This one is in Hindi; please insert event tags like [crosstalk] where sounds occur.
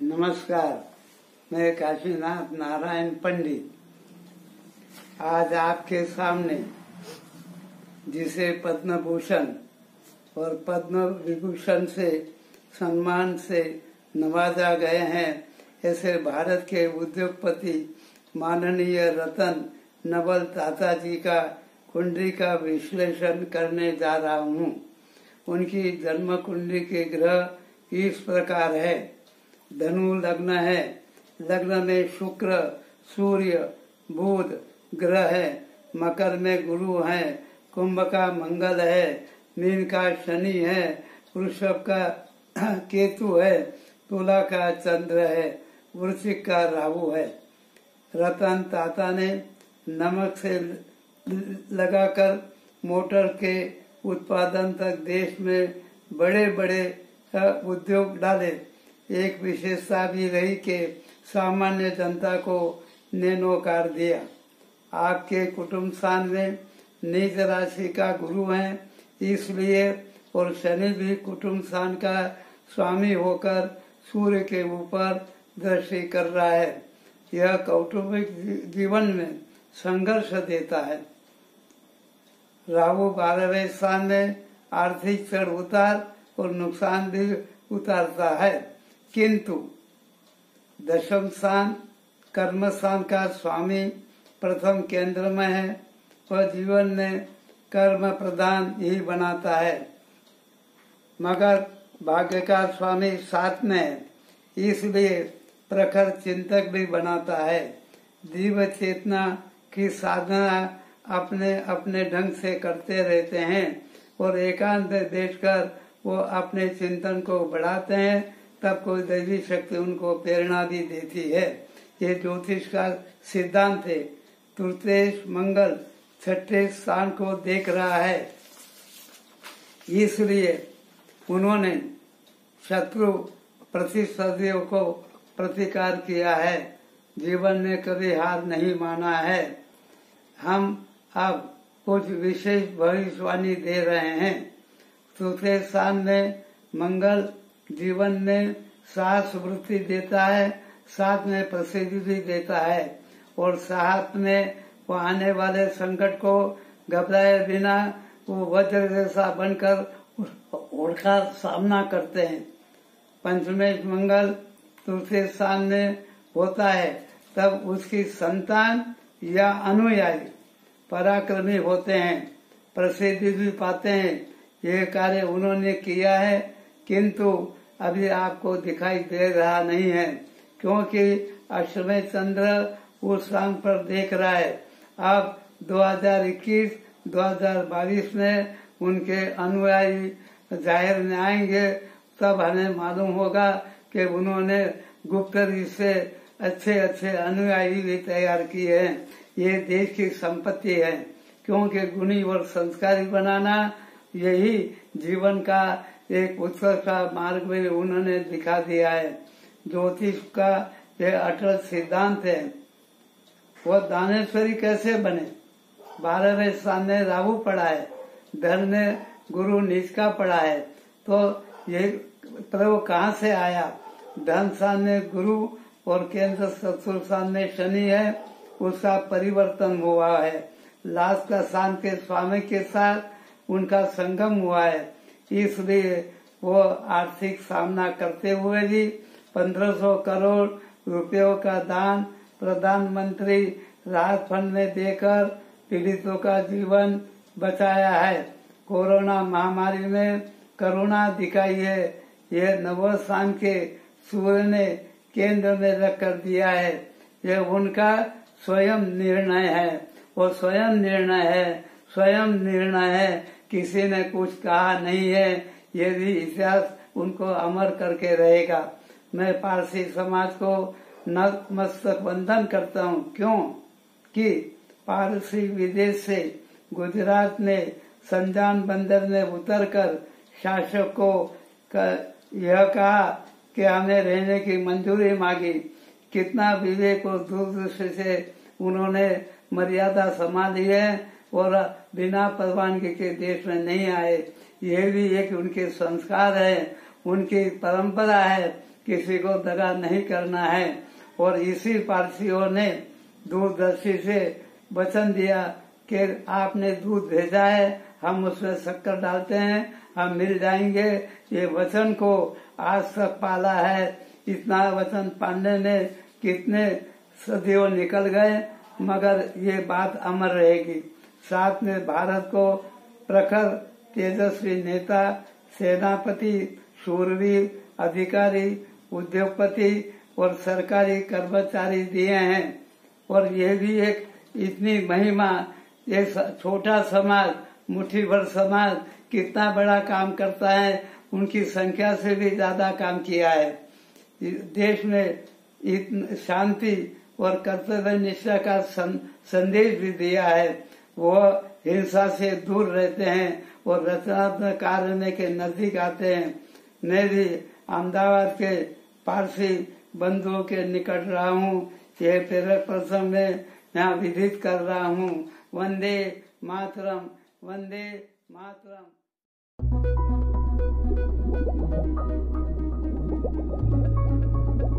नमस्कार, मैं काशीनाथ नारायण पंडित। आज आपके सामने जिसे पद्म भूषण और पद्म विभूषण से सम्मान से नवाजा गए हैं, ऐसे भारत के उद्योगपति माननीय रतन नवल ताता जी का कुंडली का विश्लेषण करने जा रहा हूँ। उनकी जन्म कुंडली के ग्रह इस प्रकार है। धनु लग्न है। लग्न में शुक्र, सूर्य, बुध, ग्रह है। मकर में गुरु है। कुंभ का मंगल है। मीन का शनि है। वृषभ का [clears throat] केतु है। तुला का चंद्र है। वृश्चिक का राहु है। रतन ताता ने नमक से लगाकर मोटर के उत्पादन तक देश में बड़े बड़े उद्योग डाले। एक विशेषता भी रही कि सामान्य जनता को नैनोकार दिया। आपके कुटुंब स्थान में निज राशि का गुरु है, इसलिए और शनि भी कुटुंब स्थान का स्वामी होकर सूर्य के ऊपर दृष्टि कर रहा है। यह कौटुंबिक जीवन में संघर्ष देता है। राहु बारहवें स्थान में आर्थिक चढ़ उतार और नुकसान भी उतारता है। किंतु दशम स्थान, कर्म स्थान का स्वामी प्रथम केंद्र में है। वह जीवन में कर्म प्रदान ही बनाता है। मगर भाग्य का स्वामी साथ में है। इसलिए प्रखर चिंतक भी बनाता है। जीव चेतना की साधना अपने अपने ढंग से करते रहते हैं और एकांत देखकर वो अपने चिंतन को बढ़ाते हैं, तब कोई दैवी शक्ति उनको प्रेरणा भी देती है। ये ज्योतिष का सिद्धांत है। तृतीय मंगल छठे स्थान को देख रहा है। इसलिए उन्होंने शत्रु प्रतिस्पर्धियों को प्रतिकार किया है। जीवन में कभी हार नहीं माना है। हम अब कुछ विशेष भविष्यवाणी दे रहे हैं। तृतीय स्थान में मंगल जीवन में साहस वृत्ति देता है, साथ में प्रसिद्धि भी देता है और साथ में वो आने वाले संकट को घबराए बिना वो वज्र जैसा बनकर उड़का सामना करते हैं। पंचमेश मंगल स्थान में होता है, तब उसकी संतान या अनुयायी पराक्रमी होते हैं, प्रसिद्धि भी पाते हैं। यह कार्य उन्होंने किया है, किंतु अभी आपको दिखाई दे रहा नहीं है, क्योंकि अष्टमे चंद्र उस रंग पर देख रहा है। अब 2021 2022 में उनके अनुयायी ज़ाहिर में आएँगे, तब हमें मालूम होगा कि उन्होंने गुप्त से अच्छे अच्छे अनुयायी भी तैयार किए हैं। ये देश की संपत्ति है, क्योंकि गुणी और संस्कारी बनाना यही जीवन का एक उत्सव का मार्ग में उन्होंने दिखा दिया है। ज्योतिष का यह अटल सिद्धांत है, वह दानेश्वरी कैसे बने? बारहवें स्थान में राहु पड़ा है, धन में गुरु नीच का है तो ये प्रभु कहाँ से आया? धन स्थान में गुरु और केंद्र ससुर सामने शनि है, उसका परिवर्तन हुआ है। लास्ट का स्थान के स्वामी के साथ उनका संगम हुआ है। इसलिए वो आर्थिक सामना करते हुए भी 1500 करोड़ रुपयों का दान प्रधानमंत्री राहत फंड में देकर पीड़ितों का जीवन बचाया है। कोरोना महामारी में करुणा दिखाई है। ये नवोस्थान के सूर्य ने केंद्र में रख कर दिया है। यह उनका स्वयं निर्णय है। वो स्वयं निर्णय है। स्वयं निर्णय है। किसी ने कुछ कहा नहीं है। ये भी इतिहास उनको अमर करके रहेगा। मैं पारसी समाज को नतमस्तक बंधन करता हूँ। क्यों? कि पारसी विदेश से गुजरात ने संजान बंदर में उतरकर शासक को यह कहा कि हमें रहने की मंजूरी मांगी। कितना विवेक और दूरदृष्टि से उन्होंने मर्यादा संभाली है और बिना परवानगी के देश में नहीं आए। यह भी एक उनके संस्कार है, उनकी परंपरा है, किसी को दगा नहीं करना है। और इसी पारसियों ने दूरदर्शी से वचन दिया कि आपने दूध भेजा है हम उसमें शक्कर डालते हैं, हम मिल जाएँगे। ये वचन को आज तक पाला है। इतना वचन पाने में कितने सदियों निकल गए, मगर ये बात अमर रहेगी। साथ में भारत को प्रखर तेजस्वी नेता, सेनापति शूरवीर अधिकारी, उद्योगपति और सरकारी कर्मचारी दिए हैं। और ये भी एक इतनी महिमा, ये छोटा समाज मुट्ठी भर समाज कितना बड़ा काम करता है, उनकी संख्या से भी ज़्यादा काम किया है। देश में शांति और कर्तव्य निष्ठा का संदेश भी दिया है। वो हिंसा से दूर रहते हैं और रचनात्मक कार्य में के नज़दीक आते हैं। मैं भी अहमदाबाद के पारसी बंधुओं के निकट रहा हूँ। यह तेरे प्रसंग में यहाँ विदित कर रहा हूँ। वंदे मातरम। Vande Mataram Thank you.